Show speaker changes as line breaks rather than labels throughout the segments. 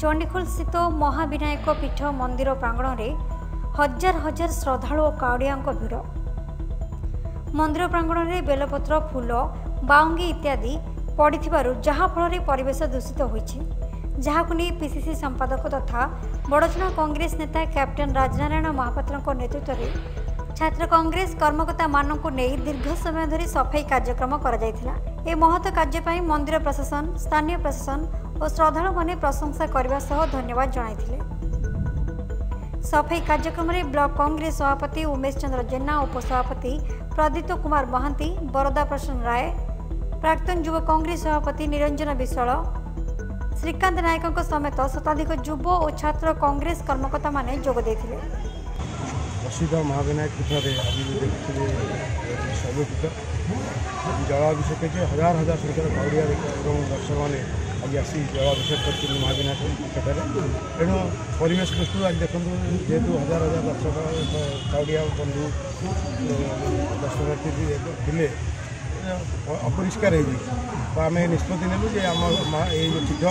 ଚଣ୍ଡିଖୋଲସ୍ଥିତ ମହାବିନାୟକ ପୀଠ ମନ୍ଦିର ପ୍ରାଙ୍ଗଣରେ ହଜାର ହଜାର ଶ୍ରଦ୍ଧାଳୁ ଓ କାଉଡ଼ିଆଙ୍କ ଭିଡ଼। ମନ୍ଦିର ପ୍ରାଙ୍ଗଣରେ ବେଲପତ୍ର ଫୁଲ ବାଉଙ୍ଗି ଇତ୍ୟାଦି ପଡ଼ିଥିବାରୁ ଯାହାଫଳରେ ପରିବେଶ ଦୂଷିତ ହୋଇଛି। ଯାହାକୁ ନେଇ ପିସିସି ସମ୍ପାଦକ ତଥା ବଡ଼ଚଣା କଂଗ୍ରେସ ନେତା କ୍ୟାପ୍ଟେନ୍ ରାଜନାରାୟଣ ମହାପାତ୍ରଙ୍କ ନେତୃତ୍ୱରେ ଛାତ୍ର କଂଗ୍ରେସ କର୍ମକର୍ତ୍ତାମାନଙ୍କୁ ନେଇ ଦୀର୍ଘ ସମୟ ଧରି ସଫେଇ କାର୍ଯ୍ୟକ୍ରମ କରାଯାଇଥିଲା। ଏ ମହତ କାର୍ଯ୍ୟ ପାଇଁ ମନ୍ଦିର ପ୍ରଶାସନ ସ୍ଥାନୀୟ ପ୍ରଶାସନ ଓ ଶ୍ରଦ୍ଧାଳୁମାନେ ପ୍ରଶଂସା କରିବା ସହ ଧନ୍ୟବାଦ ଜଣାଇଥିଲେ। ସଫେଇ କାର୍ଯ୍ୟକ୍ରମରେ ବ୍ଲକ କଂଗ୍ରେସ ସଭାପତି ଉମେଶ ଚନ୍ଦ୍ର ଜେନା ଉପସଭାପତି ପ୍ରଦୀପ୍ତ କୁମାର ମହାନ୍ତି ବରଦା ପ୍ରସନ୍ନ ରାୟ ପ୍ରାକ୍ତନ ଯୁବ କଂଗ୍ରେସ ସଭାପତି ନିରଞ୍ଜନ ବିଶ୍ୱାଳ ଶ୍ରୀକାନ୍ତ ନାୟକଙ୍କ ସମେତ ଶତାଧିକ ଯୁବ ଓ ଛାତ୍ର କଂଗ୍ରେସ କର୍ମକର୍ତ୍ତାମାନେ ଯୋଗ ଦେଇଥିଲେ।
ପ୍ରସିଦ୍ଧ ମହାବିନାୟକ ପୀଠରେ ଆଜି ଦେଖିଥିଲେ ଶୈବପୀଠ ଆଜି ଜଳାଭିଷେକ ଯେ ହଜାର ହଜାର ସଂଖ୍ୟାର କାଉଡ଼ିଆ ଏବଂ ଦର୍ଶକମାନେ ଆଜି ଆସି ଜଳାଭିଷେକ କରିଛନ୍ତି ମହାବିନାୟକ ପୀଠରେ ତେଣୁ ପରିବେଶ ଦୃଷ୍ଟିରୁ ଆଜି ଦେଖନ୍ତୁ ଯେହେତୁ ହଜାର ହଜାର ଦର୍ଶକ କାଉଡ଼ିଆ ବନ୍ଧୁ ଦର୍ଶନାର୍ଥୀ ଥିଲେ ଅପରିଷ୍କାର ହେଇଯାଇଛି ତ ଆମେ ନିଷ୍ପତ୍ତି ନେଲୁ ଯେ ଆମ ଏଇ ଯେଉଁ ପୀଠ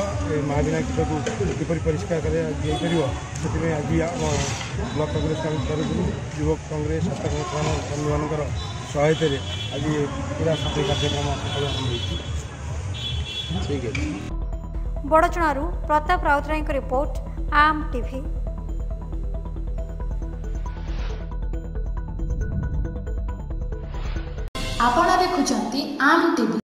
ମହାବିନାୟକ ପୀଠକୁ କିପରି ପରିଷ୍କାର ଯାଇପାରିବ ସେଥିପାଇଁ ଆଜି ଆମ ବ୍ଲକ କଂଗ୍ରେସ ତରଫରୁ ଯୁବ କଂଗ୍ରେସ କର୍ମୀମାନଙ୍କର ସହାୟତାରେ ଆଜି ପୁରା ସଫେଇ କାର୍ଯ୍ୟକ୍ରମ
ବଡ଼ଚଣାରୁ ପ୍ରତାପ ରାଉତରାୟଙ୍କ ରିପୋର୍ଟ ଆମ୍ ଟିଭି
ଆପଣ ଦେଖୁଛନ୍ତି ଆମ୍ ଟିଭି